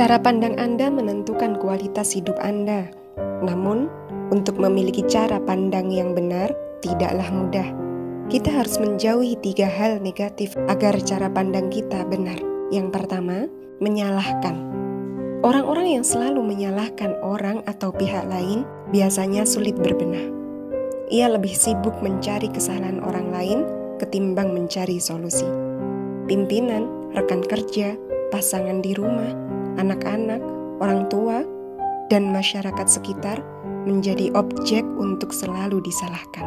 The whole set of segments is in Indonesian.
Cara pandang Anda menentukan kualitas hidup Anda. Namun, untuk memiliki cara pandang yang benar tidaklah mudah. Kita harus menjauhi tiga hal negatif agar cara pandang kita benar. Yang pertama, menyalahkan. Orang-orang yang selalu menyalahkan orang atau pihak lain biasanya sulit berbenah. Ia lebih sibuk mencari kesalahan orang lain ketimbang mencari solusi. Pimpinan, rekan kerja, pasangan di rumah, anak-anak, orang tua, dan masyarakat sekitar menjadi objek untuk selalu disalahkan.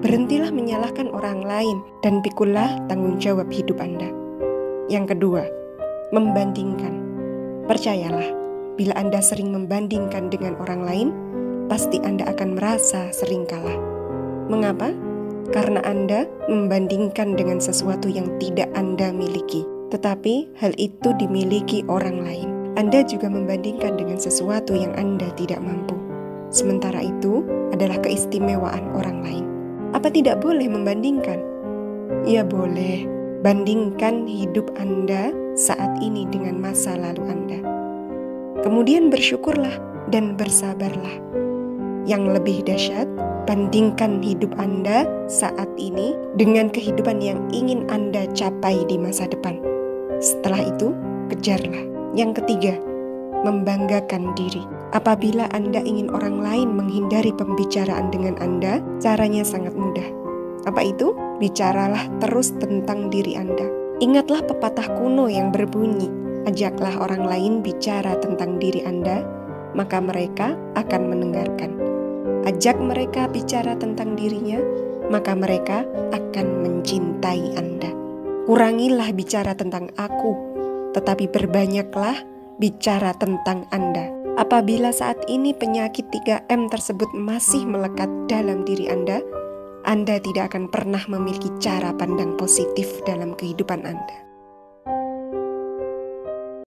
Berhentilah menyalahkan orang lain dan pikulah tanggung jawab hidup Anda. Yang kedua, membandingkan. Percayalah, bila Anda sering membandingkan dengan orang lain, pasti Anda akan merasa sering kalah. Mengapa? Karena Anda membandingkan dengan sesuatu yang tidak Anda miliki tetapi hal itu dimiliki orang lain. Anda juga membandingkan dengan sesuatu yang Anda tidak mampu. Sementara itu adalah keistimewaan orang lain. Apa tidak boleh membandingkan? Ya boleh. Bandingkan hidup Anda saat ini dengan masa lalu Anda. Kemudian bersyukurlah dan bersabarlah. Yang lebih dahsyat, bandingkan hidup Anda saat ini dengan kehidupan yang ingin Anda capai di masa depan. Setelah itu, kejarlah. Yang ketiga, membanggakan diri. Apabila Anda ingin orang lain menghindari pembicaraan dengan Anda, caranya sangat mudah. Apa itu? Bicaralah terus tentang diri Anda. Ingatlah pepatah kuno yang berbunyi, ajaklah orang lain bicara tentang diri Anda, maka mereka akan mendengarkan. Ajak mereka bicara tentang dirinya, maka mereka akan mencintai Anda. Kurangilah bicara tentang aku, tetapi berbanyaklah bicara tentang Anda. Apabila saat ini penyakit 3M tersebut masih melekat dalam diri Anda, Anda tidak akan pernah memiliki cara pandang positif dalam kehidupan Anda.